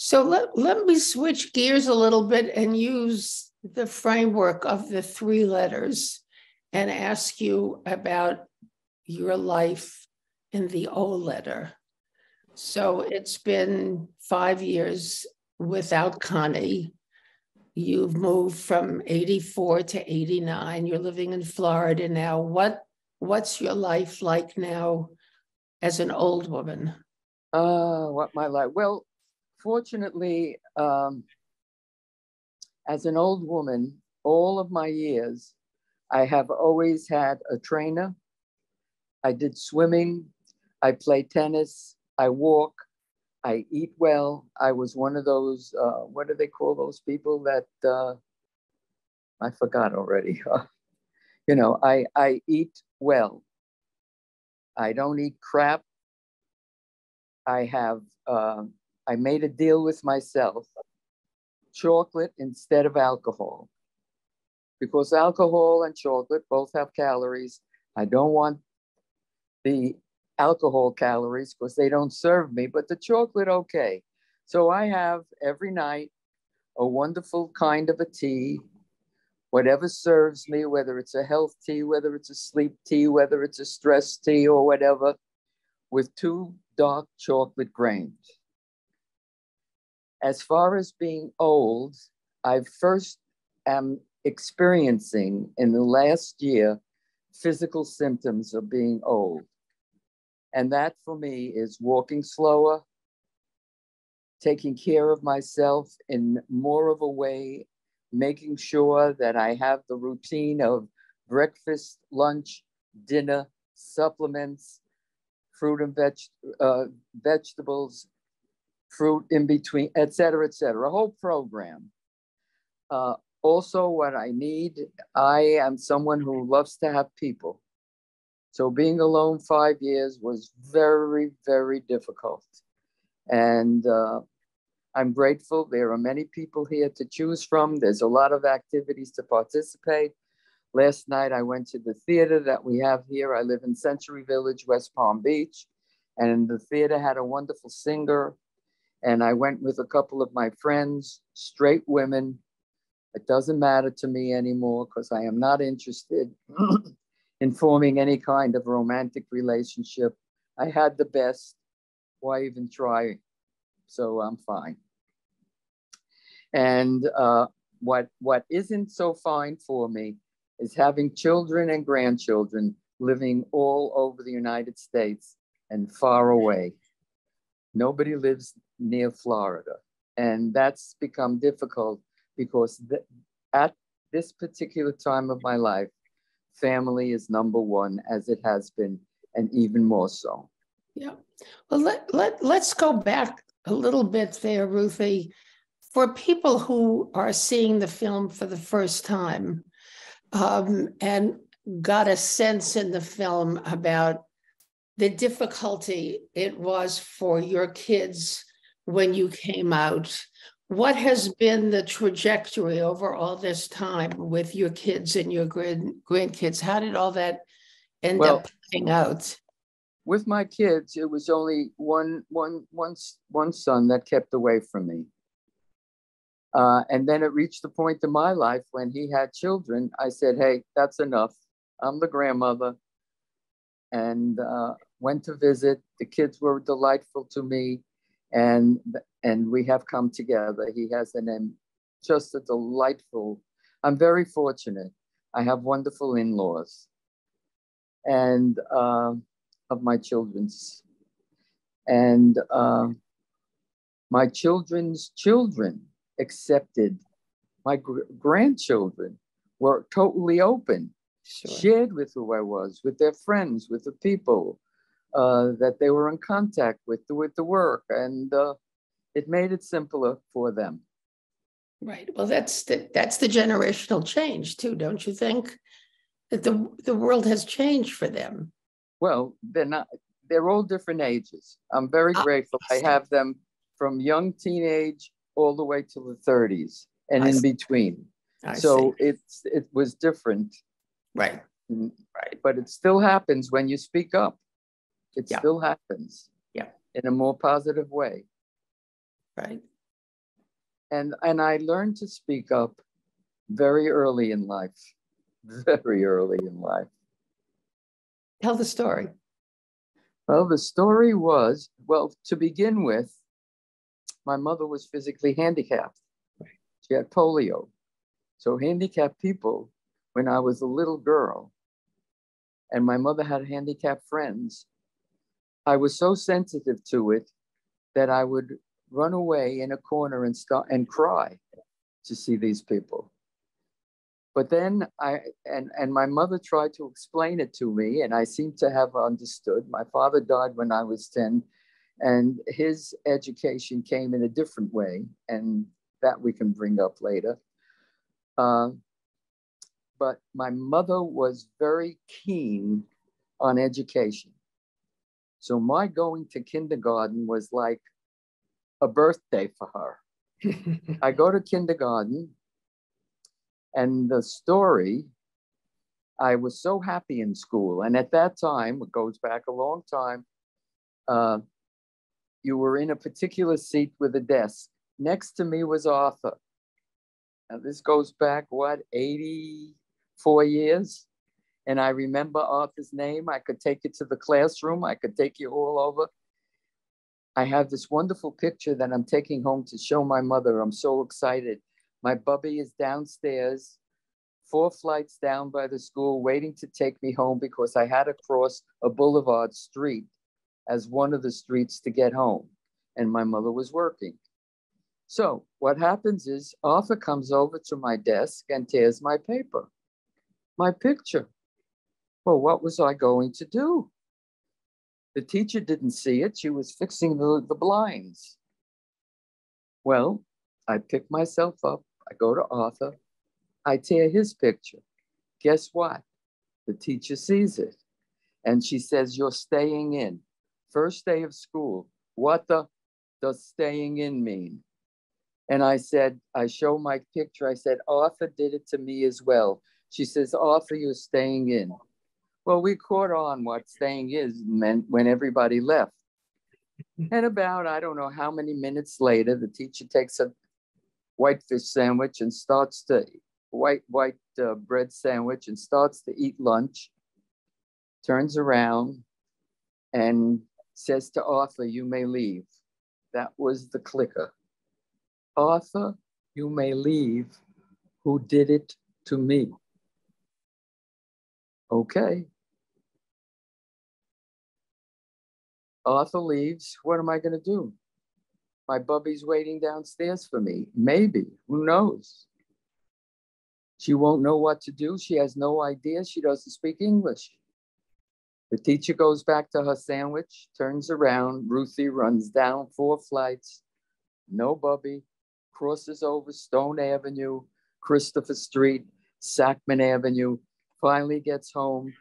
So let, let me switch gears a little bit and use the framework of the three letters and ask you about your life in the O letter. So it's been five years without Connie. You've moved from 84 to 89. You're living in Florida now. What what's your life like now as an old woman? Uh, what my life? Well, fortunately, um, as an old woman, all of my years, I have always had a trainer. I did swimming. I play tennis. I walk. I eat well. I was one of those, uh, what do they call those people that uh, I forgot already? you know, I, I eat well. I don't eat crap. I have, uh, I made a deal with myself chocolate instead of alcohol because alcohol and chocolate both have calories. I don't want the alcohol calories because they don't serve me, but the chocolate, okay. So I have every night a wonderful kind of a tea, whatever serves me, whether it's a health tea, whether it's a sleep tea, whether it's a stress tea or whatever, with two dark chocolate grains. As far as being old, I first am experiencing in the last year physical symptoms of being old. And that for me is walking slower, taking care of myself in more of a way, making sure that I have the routine of breakfast, lunch, dinner, supplements, fruit and veg, uh, vegetables, fruit in between, et cetera, et cetera, a whole program. Uh, also, what I need, I am someone who loves to have people. So being alone five years was very, very difficult. And uh, I'm grateful. There are many people here to choose from. There's a lot of activities to participate. Last night, I went to the theater that we have here. I live in Century Village, West Palm Beach. And the theater had a wonderful singer. And I went with a couple of my friends, straight women. It doesn't matter to me anymore because I am not interested in forming any kind of romantic relationship. I had the best. Why even try? So I'm fine. And uh, what what isn't so fine for me is having children and grandchildren living all over the United States and far away. Nobody lives near Florida, and that's become difficult because th- at this particular time of my life, family is number one as it has been, and even more so. Yeah. Well, let, let, let's go back a little bit there, Ruthie. For people who are seeing the film for the first time um, and got a sense in the film about the difficulty it was for your kids when you came out what has been the trajectory over all this time with your kids and your grand, grandkids? How did all that end well, up playing out? With my kids, it was only one, one, one, one son that kept away from me. Uh, and then it reached the point in my life when he had children. I said, "Hey, that's enough. I'm the grandmother," and uh, went to visit. The kids were delightful to me, and and we have come together. He has an just a delightful. I'm very fortunate. I have wonderful in-laws, and uh, of my children's, and uh, my children's children accepted. My gr- grandchildren were totally open, sure. shared with who I was, with their friends, with the people uh, that they were in contact with, with the work, and uh, it made it simpler for them. Right. Well, that's the, that's the generational change too, don't you think? That the the world has changed for them. Well, they're not. They're all different ages. I'm very ah, grateful. I have them from young teenage all the way to the 30s and I in see. between. I so see. it's it was different. Right. Mm, right. But it still happens when you speak up. It yeah. still happens. Yeah. In a more positive way right? and and I learned to speak up very early in life, very early in life. Tell the story. Well, the story was well to begin with. My mother was physically handicapped. She had polio. So handicapped people, when I was a little girl, and my mother had handicapped friends, I was so sensitive to it that I would run away in a corner and start and cry to see these people. But then I and and my mother tried to explain it to me, and I seem to have understood. My father died when I was 10, and his education came in a different way, and that we can bring up later. Uh, but my mother was very keen on education. So my going to kindergarten was like a birthday for her. I go to kindergarten, and the story, I was so happy in school. And at that time, it goes back a long time, uh, you were in a particular seat with a desk. Next to me was Arthur. Now, this goes back, what, 84 years? And I remember Arthur's name. I could take it to the classroom, I could take you all over. I have this wonderful picture that I'm taking home to show my mother. I'm so excited. My bubby is downstairs, four flights down by the school, waiting to take me home because I had to cross a boulevard street as one of the streets to get home. And my mother was working. So what happens is Arthur comes over to my desk and tears my paper, my picture. Well, what was I going to do? The teacher didn't see it. She was fixing the, the blinds. Well, I pick myself up. I go to Arthur. I tear his picture. Guess what? The teacher sees it. And she says, You're staying in. First day of school. What the does staying in mean? And I said, I show my picture. I said, Arthur did it to me as well. She says, Arthur, you're staying in. Well, we caught on what staying is meant when everybody left. And about, I don't know how many minutes later, the teacher takes a white fish sandwich and starts to white white uh, bread sandwich and starts to eat lunch turns around and says to arthur you may leave. That was the clicker. Arthur you may leave. Who did it to me? Okay Arthur leaves. What am I going to do? My bubby's waiting downstairs for me. Maybe. Who knows? She won't know what to do. She has no idea. She doesn't speak English. The teacher goes back to her sandwich, turns around. Ruthie runs down four flights. No bubby. Crosses over Stone Avenue, Christopher Street, Sackman Avenue. Finally gets home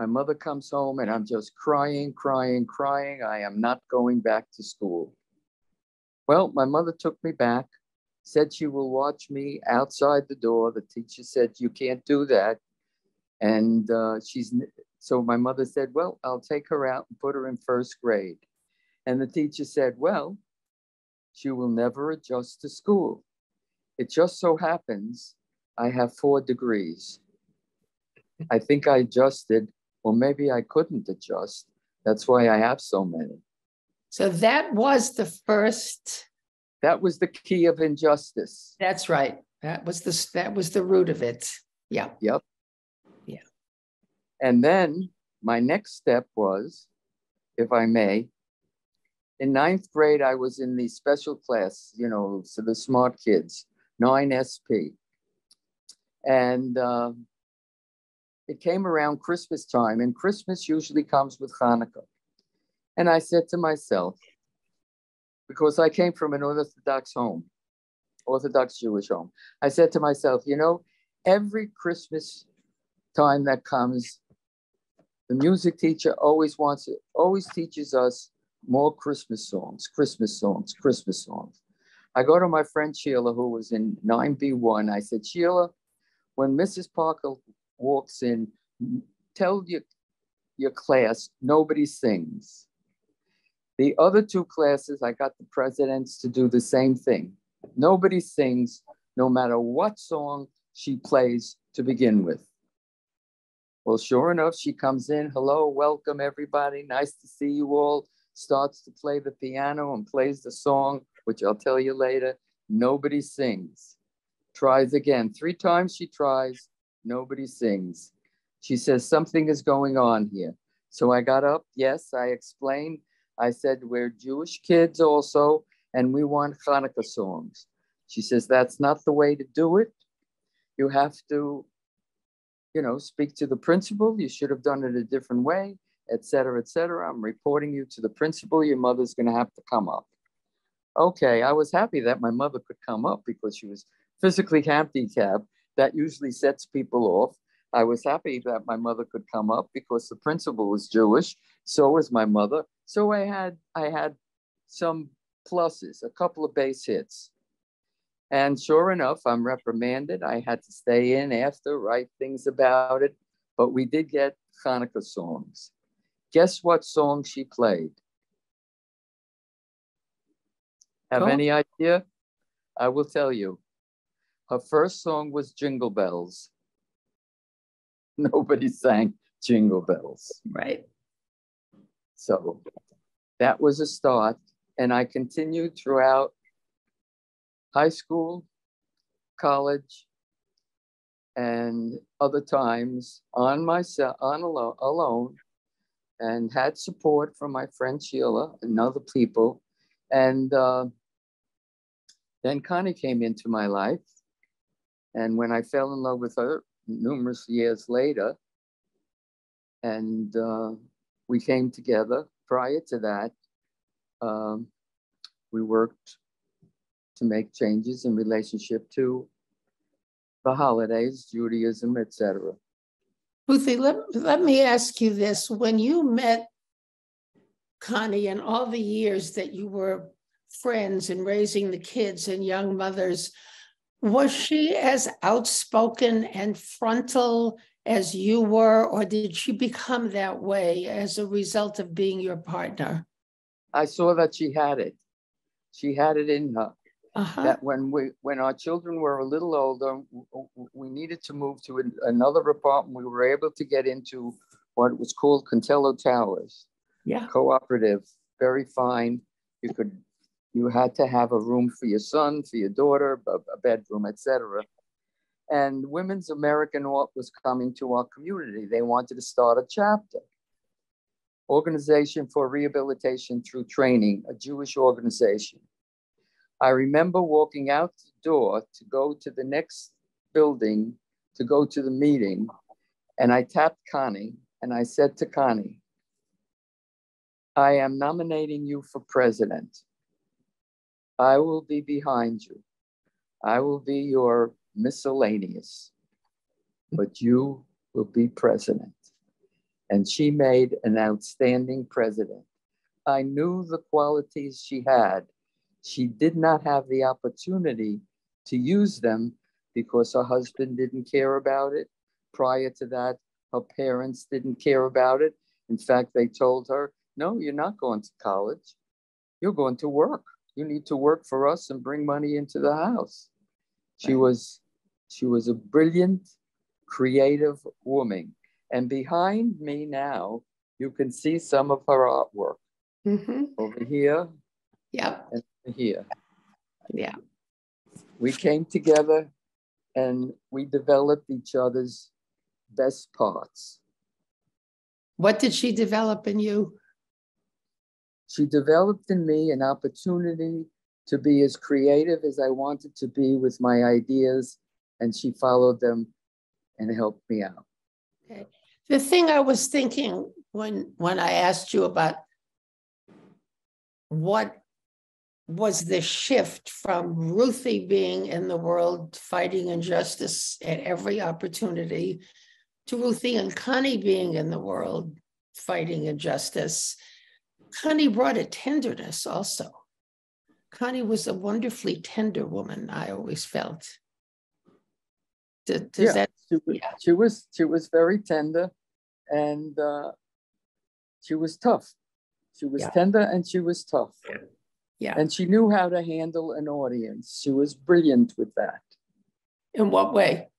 my mother comes home and I'm just crying, crying, crying. I am not going back to school. Well, my mother took me back, said she will watch me outside the door. The teacher said, You can't do that. And uh, she's, so my mother said, Well, I'll take her out and put her in first grade. And the teacher said, Well, she will never adjust to school. It just so happens I have four degrees. I think I adjusted or maybe I couldn't adjust. That's why I have so many. So that was the first. That was the key of injustice. That's right. That was the that was the root of it. Yeah. Yep. Yeah. And then my next step was, if I may, in ninth grade, I was in the special class, you know, for the smart kids, 9SP. And um, it came around Christmas time, and Christmas usually comes with Hanukkah. And I said to myself, because I came from an Orthodox home, Orthodox Jewish home, I said to myself, you know, every Christmas time that comes, the music teacher always wants it, always teaches us more Christmas songs, Christmas songs, Christmas songs. I go to my friend Sheila, who was in 9B1. I said, Sheila, when Mrs. Parker walks in, tell your, your class nobody sings. The other two classes, I got the presidents to do the same thing. Nobody sings, no matter what song she plays to begin with. Well, sure enough, she comes in. Hello, welcome everybody. Nice to see you all. Starts to play the piano and plays the song, which I'll tell you later. Nobody sings. Tries again. Three times she tries. Nobody sings. She says, Something is going on here. So I got up. Yes, I explained. I said, We're Jewish kids also, and we want Hanukkah songs. She says, That's not the way to do it. You have to, you know, speak to the principal. You should have done it a different way, et cetera, et cetera. I'm reporting you to the principal. Your mother's going to have to come up. Okay, I was happy that my mother could come up because she was physically handicapped. That usually sets people off. I was happy that my mother could come up because the principal was Jewish. So was my mother. So I had I had some pluses, a couple of base hits. And sure enough, I'm reprimanded. I had to stay in after, write things about it. But we did get Hanukkah songs. Guess what song she played? Have any idea? I will tell you. Her first song was Jingle Bells. Nobody sang Jingle Bells. Right. So that was a start. And I continued throughout high school, college, and other times on myself, on alone, alone, and had support from my friend Sheila and other people. And uh, then Connie came into my life. And when I fell in love with her numerous years later, and uh, we came together. Prior to that, um, we worked to make changes in relationship to the holidays, Judaism, etc. Ruthie, let, let me ask you this. When you met Connie and all the years that you were friends and raising the kids and young mothers, was she as outspoken and frontal as you were, or did she become that way as a result of being your partner? I saw that she had it. She had it in her. Uh-huh. That when we when our children were a little older, we needed to move to another apartment. We were able to get into what was called Contello Towers. Yeah. Cooperative, very fine. You could you had to have a room for your son, for your daughter, a, bedroom, etc. And Women's American ORT was coming to our community. They wanted to start a chapter. Organization for Rehabilitation Through Training, a Jewish organization. I remember walking out the door to go to the next building to go to the meeting, and I tapped Connie and I said to Connie, I am nominating you for president. I will be behind you. I will be your miscellaneous, but you will be president. And she made an outstanding president. I knew the qualities she had. She did not have the opportunity to use them because her husband didn't care about it. Prior to that, her parents didn't care about it. In fact, they told her, No, you're not going to college, you're going to work you need to work for us and bring money into the house. She was she was a brilliant, creative woman. And behind me now, you can see some of her artwork. Mm-hmm. Over here. Yeah. And here. Yeah. We came together and we developed each other's best parts. What did she develop in you? She developed in me an opportunity to be as creative as I wanted to be with my ideas, and she followed them and helped me out. Okay. The thing I was thinking when when I asked you about what was the shift from Ruthie being in the world fighting injustice at every opportunity to Ruthie and Connie being in the world fighting injustice Connie brought a tenderness also. Connie was a wonderfully tender woman, I always felt. Does, does yeah, that, she, was, yeah. she was she was very tender and uh, she was tough. She was yeah. tender and she was tough. Yeah. And she knew how to handle an audience. She was brilliant with that. In what way?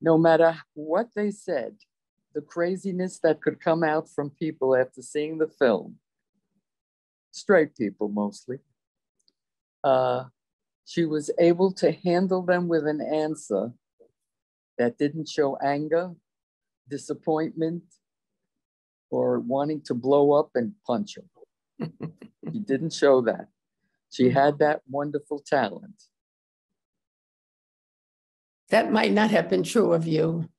No matter what they said, the craziness that could come out from people after seeing the film, straight people mostly, uh, she was able to handle them with an answer that didn't show anger, disappointment, or wanting to blow up and punch him. she didn't show that. She had that wonderful talent. That might not have been true of you.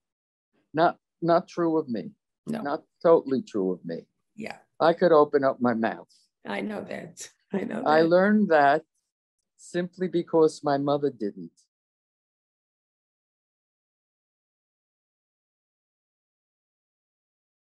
Not not true of me. No. Not totally true of me. Yeah, I could open up my mouth. I know that. I know that. I learned that simply because my mother didn't.